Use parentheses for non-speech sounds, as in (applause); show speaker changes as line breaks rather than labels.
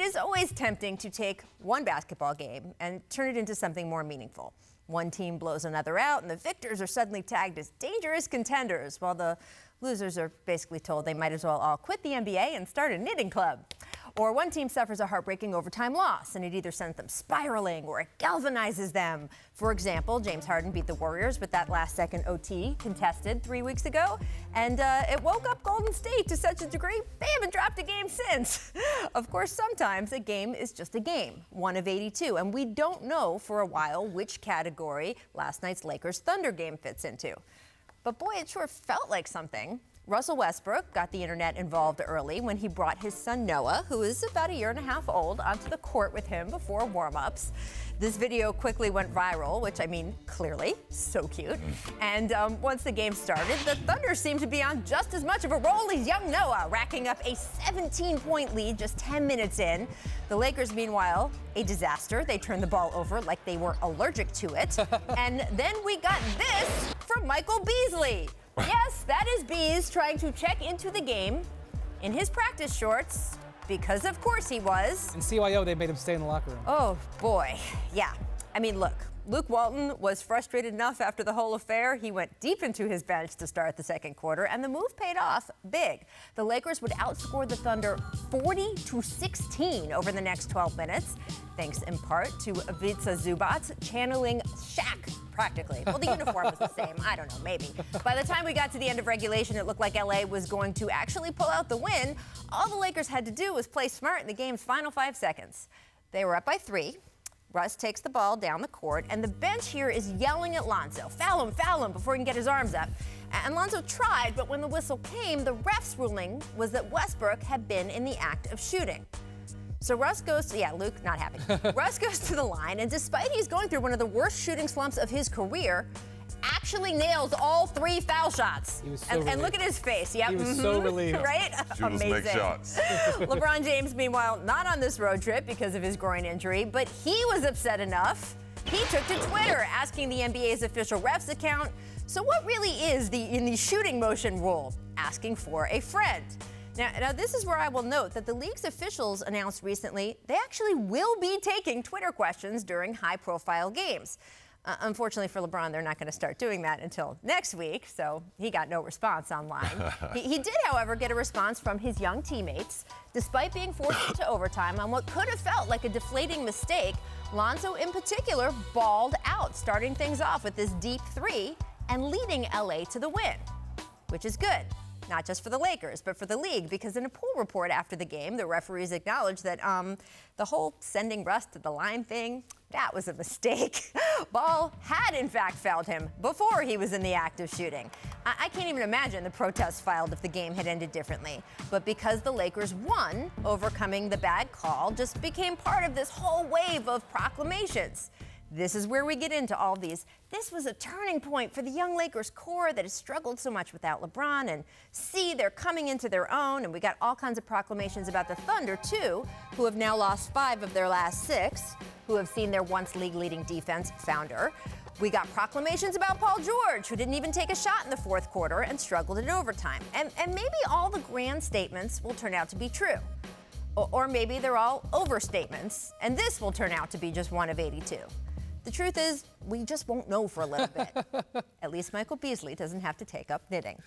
It is always tempting to take one basketball game and turn it into something more meaningful. One team blows another out, and the victors are suddenly tagged as dangerous contenders, while the losers are basically told they might as well all quit the NBA and start a knitting club. Or one team suffers a heartbreaking overtime loss, and it either sends them spiraling or it galvanizes them. For example, James Harden beat the Warriors with that last second OT contested three weeks ago, and uh, it woke up Golden State to such a degree they haven't dropped a game since. (laughs) of course, sometimes a game is just a game, one of 82, and we don't know for a while which category last night's Lakers Thunder game fits into. But boy, it sure felt like something. Russell Westbrook got the internet involved early when he brought his son Noah, who is about a year and a half old, onto the court with him before warm-ups. This video quickly went viral, which I mean, clearly, so cute. And um, once the game started, the Thunder seemed to be on just as much of a roll as young Noah, racking up a 17-point lead just 10 minutes in. The Lakers, meanwhile, a disaster. They turned the ball over like they were allergic to it. (laughs) and then we got this from Michael Beasley. Yes, that is Bees trying to check into the game in his practice shorts because of course he was.
In CYO, they made him stay in the locker room.
Oh boy, yeah. I mean, look, Luke Walton was frustrated enough after the whole affair. He went deep into his bench to start the second quarter, and the move paid off big. The Lakers would outscore the Thunder 40 to 16 over the next 12 minutes, thanks in part to Ivica Zubac channeling Shaq practically. Well, the (laughs) uniform was the same. I don't know, maybe. By the time we got to the end of regulation, it looked like LA was going to actually pull out the win. All the Lakers had to do was play smart in the game's final five seconds. They were up by three. Russ takes the ball down the court, and the bench here is yelling at Lonzo, foul him, foul him, before he can get his arms up. And Lonzo tried, but when the whistle came, the ref's ruling was that Westbrook had been in the act of shooting. So Russ goes, to, yeah, Luke, not happy. (laughs) Russ goes to the line, and despite he's going through one of the worst shooting slumps of his career, actually nails all three foul shots.
He was so
and, and
relieved.
look at his face. Yep.
He was
mhm.
so (laughs) relieved.
right?
Shooters
Amazing.
make shots. (laughs)
LeBron James, meanwhile, not on this road trip because of his groin injury, but he was upset enough. He took to Twitter asking the NBA's official refs account, so what really is the in the shooting motion rule? Asking for a friend. Now, now, this is where I will note that the league's officials announced recently they actually will be taking Twitter questions during high profile games. Uh, unfortunately for LeBron, they're not going to start doing that until next week, so he got no response online. (laughs) he, he did, however, get a response from his young teammates. Despite being forced into (laughs) overtime on what could have felt like a deflating mistake, Lonzo in particular balled out, starting things off with this deep three and leading LA to the win, which is good not just for the Lakers, but for the league, because in a pool report after the game, the referees acknowledged that um, the whole sending Russ to the line thing, that was a mistake. (laughs) Ball had, in fact, fouled him before he was in the act of shooting. I, I can't even imagine the protests filed if the game had ended differently. But because the Lakers won, overcoming the bad call just became part of this whole wave of proclamations. This is where we get into all these. This was a turning point for the young Lakers core that has struggled so much without LeBron. And see, they're coming into their own. And we got all kinds of proclamations about the Thunder, too, who have now lost five of their last six, who have seen their once league leading defense founder. We got proclamations about Paul George, who didn't even take a shot in the fourth quarter and struggled in overtime. And, and maybe all the grand statements will turn out to be true. Or, or maybe they're all overstatements, and this will turn out to be just one of 82. The truth is, we just won't know for a little bit. At least Michael Beasley doesn't have to take up knitting.